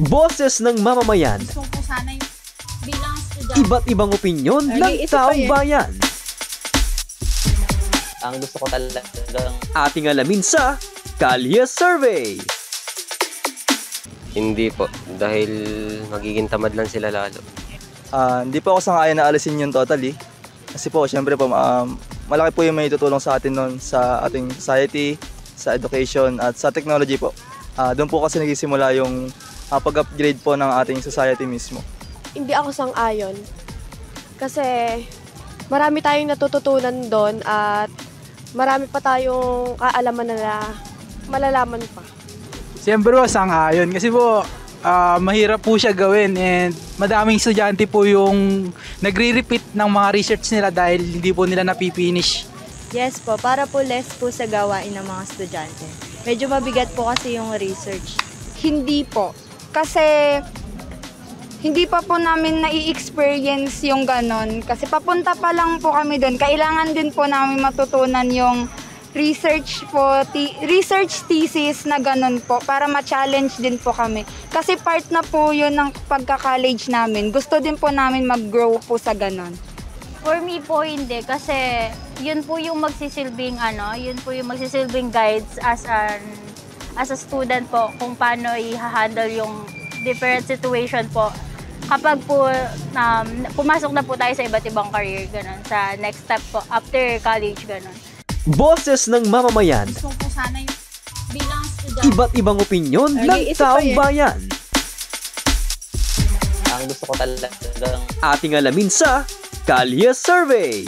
Boses ng mamamayan, Gusto ko po sana yung bilang estudyante. iba't ibang opinyon ng taong yan. bayan. Ang gusto ko talagang Ating alamin sa Kalye Survey. Hindi po, dahil magiging tamad lang sila lalo. Ah, hindi po ako sangayon na alisin yung totally. Kasi po, syempre po, um, malaki po yung may tutulong sa atin nun sa ating society, sa education, at sa technology po. Ah, doon po kasi nagsisimula yung ah, pag-upgrade po ng ating society mismo. Hindi ako sang-ayon. Kasi marami tayong natututunan doon at marami pa tayong kaalaman na malalaman pa. Siyempre po, sang-ayon. Kasi po, ah, mahirap po siya gawin and madaming estudyante po yung nagre-repeat ng mga research nila dahil hindi po nila napipinish. Yes po, para po less po sa gawain ng mga estudyante. Medyo mabigat po kasi yung research. Hindi po. Kasi hindi pa po namin nai-experience yung ganon. Kasi papunta pa lang po kami doon. Kailangan din po namin matutunan yung research po, ti- research thesis na ganon po para ma-challenge din po kami. Kasi part na po yun ng pagka-college namin. Gusto din po namin mag-grow po sa ganon. For me po hindi kasi yun po yung magsisilbing ano, yun po yung magsisilbing guides as an as a student po kung paano i-handle yung different situation po. Kapag po um, pumasok na po tayo sa iba't ibang career ganun sa next step po after college ganun. Boses ng mamamayan, Gusto ko sana yung bilang iba't ibang opinyon Ay, ng taong yan. bayan. ang gusto ko talagang Ating alamin sa Kalye Survey.